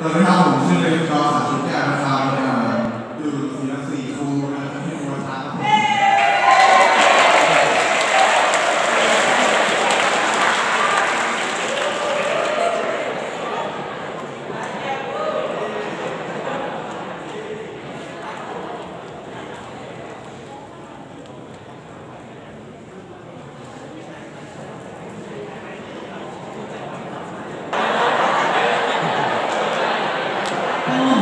等一下我们先给你刷卡提现 Oh.